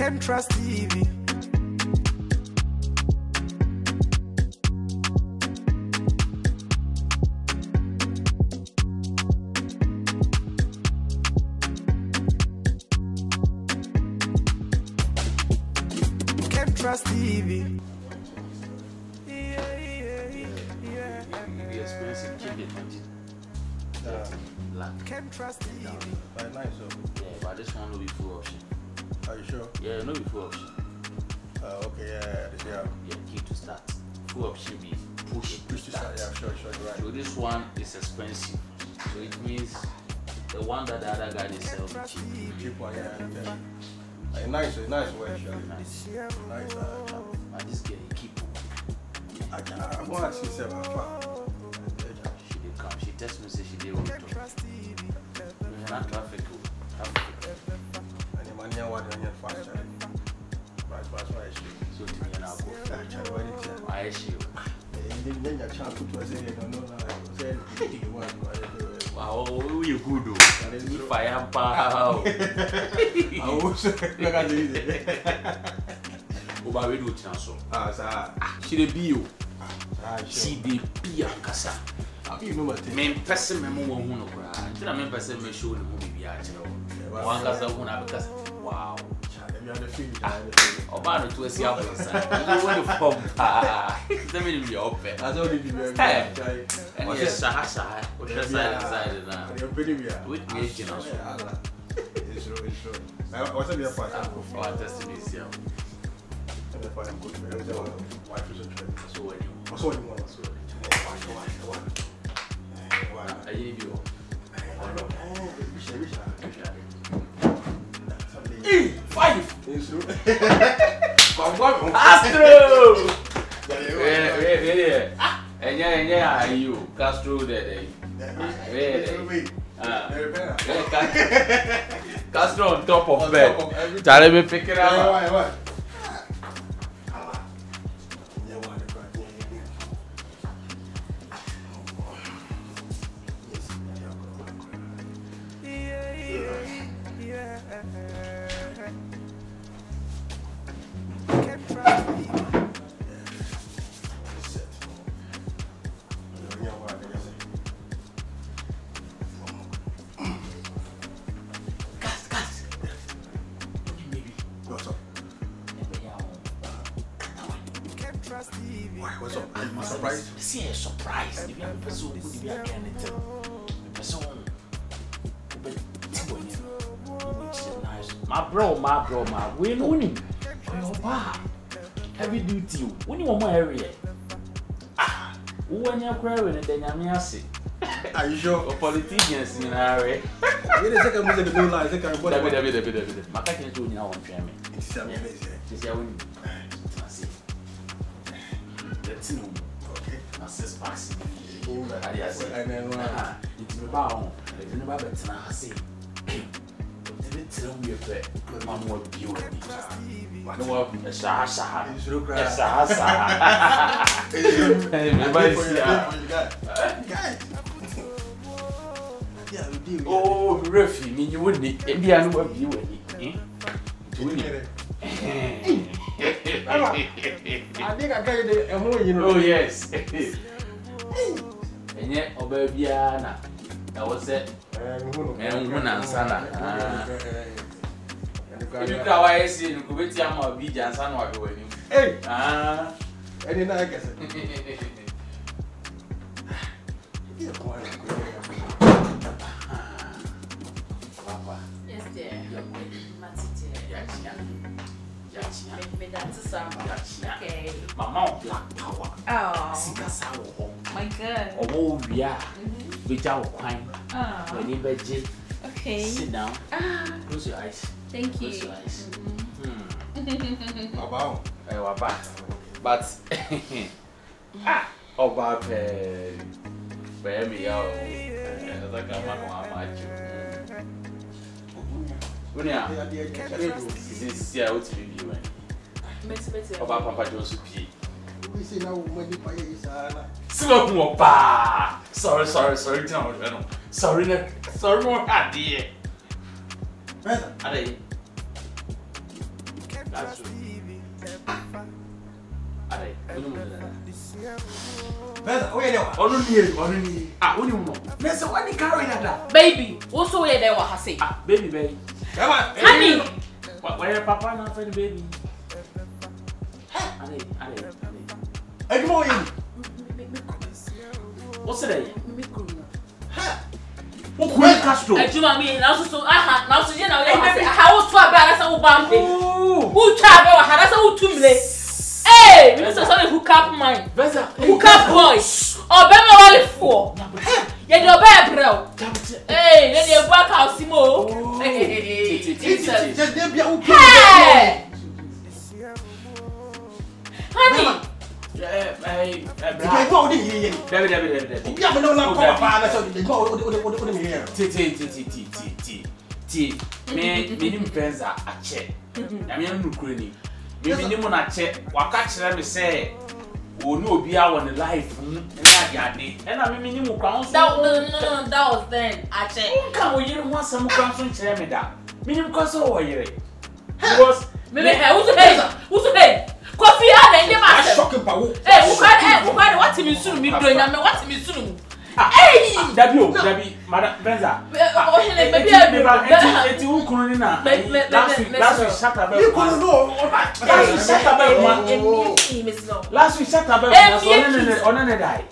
can't trust TV. Can't trust TV. Can't trust TV. By myself. Yeah, but this one will be full option. Are you sure? Yeah, you know before. option. Uh, okay, yeah, yeah, yeah. Yeah, key to start. Full option be push, push to start. start. Yeah, sure, sure, right. So this one is expensive. So it means the one that the other guy is selling cheap. Cheap one, yeah. yeah. Hey, nice, nice work, actually. Nice. Nice. Uh, but uh, this girl, he keep. I, I, I want to see seven. She did come. She text me say she did want to talk. We are not traffic. yẹn wà dán yẹn fàájà ni gbàgbàgbà ẹ so ti yẹn náà kó Wow, oh, oh, oh, you good o. If I am do it. Ah, sa. She dey be o. Ah, she dey be akasa. Ah, ah, me mpese me mo wo hu no kra. Ntina me mpese me show ne ho bibia kyerɛ o. Wan hu na be kasa wow ọba no to asi abọ nsa ɛdi wɔ ne fɔm paa sɛbi ne bi ɔpɛ style ɛni yɛ saha saha ɔhwɛ side side na wotumi egyina so. What's up, your father? Ah, ah, oh, I just need to see him. So, what do you want? So, what do you want? So, what do you want? Eh, Castro. Where, where, where? Enya, Enya, are you Castro dẹ dẹ yi. Castro on top of bed. Tare mi up? surprise. see a surprise. If you have a person if you be a candidate, the person who be tibo ni, which is nice. My bro, my bro, my we know him. Your bar, heavy duty. We know my area. Ah, who when you cry when they nyame ase. Are you sure? Or politicians in our area. You dey take a music eh. go lie, take a body. David, David, David, David. Maka kin so nyina won twem. It's amazing. It's ya won. That's it. That's no na six packs ade ase nti meba ho ɛde ne ba bɛtena ase ɔtumi tena mu yɛ pɛ ma mo abie w'ani wane wa ɛsahasaha ɛsahasaha meba esi a Oh, Ruffy, I mean, you wouldn't. It'd be an overview. Eh? Do it. Eh? ade kakra yi de ɛho yi no. oh yes ɛnyɛ ɔbaa biara na ɛwɔ sɛ ɛnhu nansa na ebi kura wayɛ si no kò bɛti ama obi gya nsa na wahwɛ w'anim. ɛni n'ayɛ kɛse. Yes, dear. Yes, dear. Okay. Mama of black power. Oh. Sika saa wɔ hɔ. My God. Ɔwɔ owia. Gbegya wɔ kwan. W'ani bɛ gye. Okay. Sit down. Ah. Close your eyes. Thank you. Close your eyes. Waba mm-hmm. o. Ɛ waba. Eh, but ah ɔba pɛɛ bɛyɛ mi ya o. Ɛ ɛsɛ ka ma kɔn a ma jɛ. Onuya. Onuya. Sisi a o ti bi bi wɛ ọba pampajọ nso pie. obi sè na wọ́n nípa yẹ yìí sáá náà. sílẹ̀ kun wọ paa sọ̀rọ̀ sọ̀rọ̀ sọ̀rọ̀ tí wọ́n fẹ́ nù sọ̀rọ̀ náà sọ̀rọ̀ wọn hà díẹ̀. adayi that's true adayi olú mu nana. Bẹ́ẹ̀ni o yẹ dẹ wa. Ọdún ni yẹ ọdún ni yẹ. Ah o ni mu nọ. Mẹsẹ̀ wá ní káwé dada. Bẹ́ẹ̀bi, o sọ yẹ wa ha Ah bẹ́ẹ̀bi bẹ́ẹ̀bi. Ẹ ma. Hami. Wà wà yẹ papa náà fẹ́ ni adwuma wo yɛ ni wo sɛ dɛ wokɔɛ castro adwuma mi nanso so aha nanso yɛ na woyɛ ha sɛ aha woto abɛ anasɛ woba mpe wotwa abɛ wɔ ha anasɛ wotu mmire ee mi sɛ sɛ hook up man hook up boy ɔbɛma walefoɔ yɛde ɔbɛyɛ brɛw ee yɛde ebu aka ɔsi mu o jesus kama. Ìgbẹ́gbẹ́ òde yìí yé ni. Dẹ́bi dẹ́bi dẹ́bi dẹ́bi. Obi àmì náà kọ́ wà paa bẹ́sẹ̀ ìgbẹ́gbẹ́ òde òde òde òde mi yé yẹn. Ti ti ti ti ti ti ti ti mi mi ni mpɛnza akyɛ na mi yɛ nukuri ni mi mi ni mu na kyɛ waka kyerɛ mi sɛ wòní obi awọ ni life mu ẹni adi adi ẹna mímí ni mu kwan so. that no no no that was then akyẹ. n ka o yiri ho asẹmu kwan so n kyerẹ mi da mi ni kwan so wọ yiri. because. mímí ẹ wusu hey wusu hey ẹ ndé máa sẹ. aṣọ kìpa wo. ẹ wùkọ́ ẹ wùkọ́ wọ́n ti mi sunu mi dùn ẹ̀yàmẹ́ wọ́n ti mi sunu mu. Ah, ẹyì. Ah, dabi o dabi madam benza. ọ̀hìnrìn bẹ̀bí ẹ̀ dùn. etí etí nkunu nínú a. last week last week sata bẹ́ẹ̀ kọ́. ikunu ló last week sata bẹ́ẹ̀ kọ́. last week sata bẹ́ẹ̀ kọ́ ọ̀nẹ́nẹ̀ dà yìí.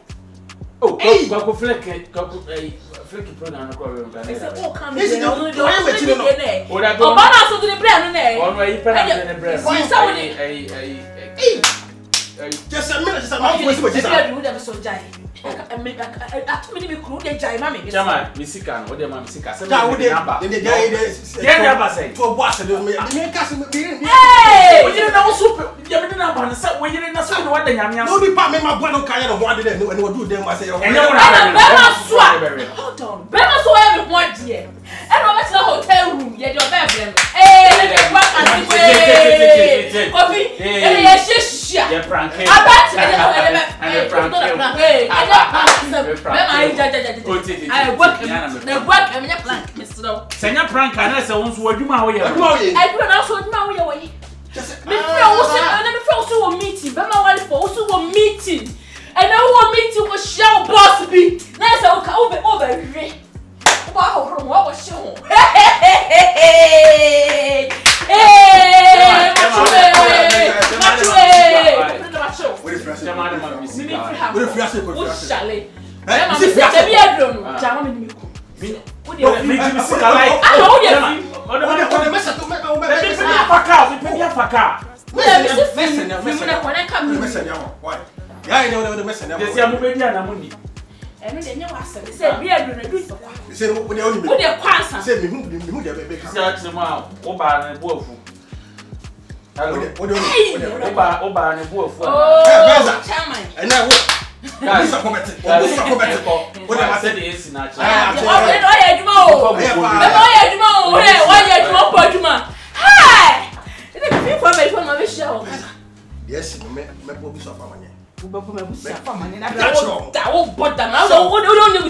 o gbàgbọ́ fúlẹ̀kì gbàgbọ́ ẹyì fake program no kɔ wɛrɛ nkan ne yɛrɛ la. esi de o ye wetin nɔ o da dɔn. ɔba n'a sotiri brɛ nu nɛ. ɔnu ayi pɛrɛn ne brɛ. sisan o de jẹsẹ mi na jẹsẹ maa fún mi sí bẹ jẹsẹ. ẹbí ẹbí wúdà mi sọ jà yìí atúmí ni mi kúrò wúdà jà yìí má mi. jama mi sika ni o de ma mi sika sẹbi mi ni aba jẹ ni aba sẹyìn. tó o bọ àṣẹ lórí mi mi ká sí mi. ee o yiri na o sun yabi ni aba ni sẹ o yiri na sẹbi ni wa dẹnyami ya. n'o ni pa mi ma bọ n'o kan yẹn ni wọn adi dẹ ni wọn du den ma se. ẹni wọn bẹ bẹ ma sọ a hold on bẹ ma sọ wẹrẹ mi mọ diẹ ẹni wọn bẹ ti na hotel room yẹ di ọbẹ bẹ mi. ee ẹ hyia abati ɛdɛ ɛdɛ ɛdɛ prank ee ɛdɛ prank sɛm bɛma ayi gya gya gya gya ayi bɔ kɛm na bɔ kɛm nyɛ prank mesrɛ wo. sɛ nyɛ prank a n'asɛ wɔn nso wɔdwuma a wɔyɛ. adwuma wɔyɛ. adwuma na so adwuma wɔyɛ wɔyɛ. mefiri a wosi ɛnɛ mefiri a wosi wɔ meeting bɛma wale fɔ wosi wɔ meeting ɛnɛ wɔ meeting wɔ hyia wɔ boss bi n'asɛ wɔ ka wɔ bɛ wɔ bɛ hwɛ wɔ bɛ ahɔhoro mu wɔ bɔ hyɛ ho Yes, I'm ready and I'm on it ɛnu de nye wa asɛm sɛ bi adu na du kwa. sɛ mo de ɔnyi mi. mo de kwa nsa. sɛ mihu mihu de ɛbɛ ka. sɛ ɛkyerɛ mu a o baa ne bo afu. o de o de o baa o baa ne bo afu. ɛ bɛza ɛnɛ wo. Guys, o bu sa kɔbɛti kɔ. O de ma se de esi na kyerɛ. Ɛ ɔyɛ ɔyɛ adwuma o. Ɛ ɔyɛ adwuma o. Ɛ ɔyɛ adwuma pɔ adwuma. Hɛɛ! Ɛna bibi fɔ mɛ fɔ mɛ bɛ hyia wɔ kasa. Deɛ si mo mɛ mɛ bɔ bi sɔ fama nyɛ wobɛbɔ ma abusua bɛfa ma ne na bɛkyerɛ da wo bɔ da the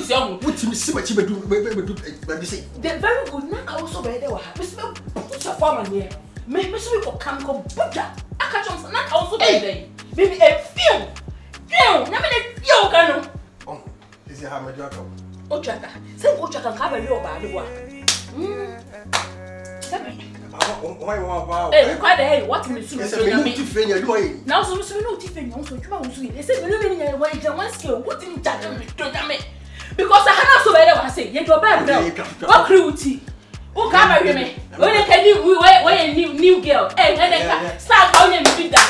very good na ka wo so bɛyɛ dɛ wɔ ha bɛsi bɛbusua fɔ amanneɛ mɛ bɛsi bɛ ɔka nkɔ bɔdwa aka kyɛm sɛ eh! eh, na ka wo so bɛyɛ dɛ bɛbi efiw fiw na mɛ ne fiw wo ka no. ɔn esi ha mɛ dwa ka o. o twa ka sɛ nko twa ka nka abɛwi ɔbaa ne wa. Hmm. sɛbi ɛnkɔdɛ wɔte mesumsumnyame nanso mesumi ne woti fɛ nyɔnso adwuma wo so yi ɛsɛ mene mene nyɛ wɔgyina because ahana so bɛyɛ dɛ wase yɛde ɔbɛɛ brɛ wakere wo ti wo ka abɛhwe me wone ka ni new girl ɛnɛ ka star ka wonyɛ mebi da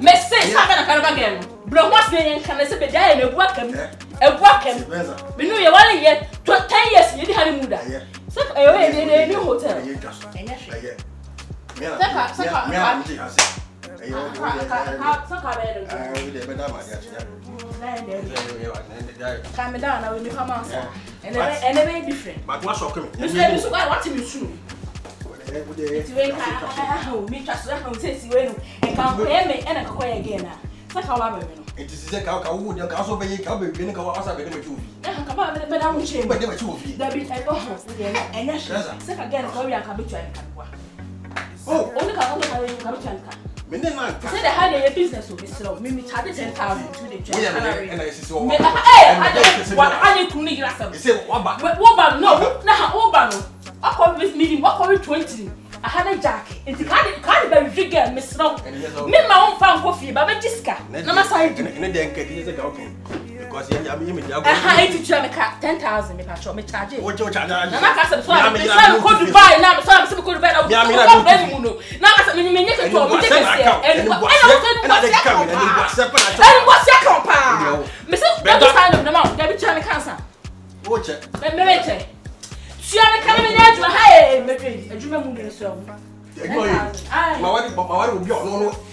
mɛse sa bɛ na kanaba gɛ no brɛ ho asene yɛnka ne sɛ bɛdaa yɛ na ɛgu akɛm minu yɛ wale yɛ ten years yɛ di hali mu da sɛka ɛyɛ yɛ yɛ yɛ ni hotel. sɛka sɛka kàmi dáhùn náà wíní pàmò ànsá ẹnẹ bẹ yẹ different. bàtú wá sọ kí mi. bísí ẹbí sọ wáyé wá ti mi sùn. tiwé ká ahahàn mi twa so ahahàn sèé siwé nù ẹ̀ka nkọ ẹ̀mẹ ẹ̀nà kọkọ yẹ gẹ̀ẹ́nà sẹ́ka wà bẹ̀rẹ̀ nù nti sisɛ ka ka wo deɛ ka so bɛyɛ ka bɛwie ne ka asa bɛde makyi wo fi kaba bɛda ho kyɛ bɛde makyi wo fi dabi ɛbɔ ho ɛnyɛ hwɛ sɛ ka gɛn ka wia ka bɛtwa nka boa ɔne ka ka ka bɛtwa eh, e nka mene oh! na nka sɛ de ha de yɛ business o bisrɛ o mimi kyade 10000 tu de twa kana re ɛna sisi wɔ me eh, eh ade wa ade kum ne yira sɛm sɛ wo ba wo ba no na ha wo ba no akɔ business meeting aha ne jaake nti kaa de kaa de bɛhwi gɛ mesrɛw me ma wo mfa nkɔ fie ba bɛgye sika na ma sa yɛ ne deɛ nkɛ kɛyɛ sɛ gawo kɛn because yɛ yɛ yɛ mi jago aha eti tura mi ka ten thousand mi patro mi charge wo jɛ o charge na ma ka sɛ so a mi sɛ ko dubai na mi sɛ mi sɛ ko dubai na o ko bɛ mu no na ma sɛ mi mi nye kɛ tɔ mi nye kɛ seɛ ɛnu ɛnu ɛnu ɛnu ɛnu ɛnu ɛnu ɛnu ɛnu ɛnu ɛnu 哎，我不要，捞。我。